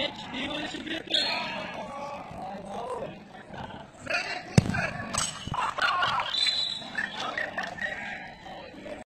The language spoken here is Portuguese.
clientes mil, a gente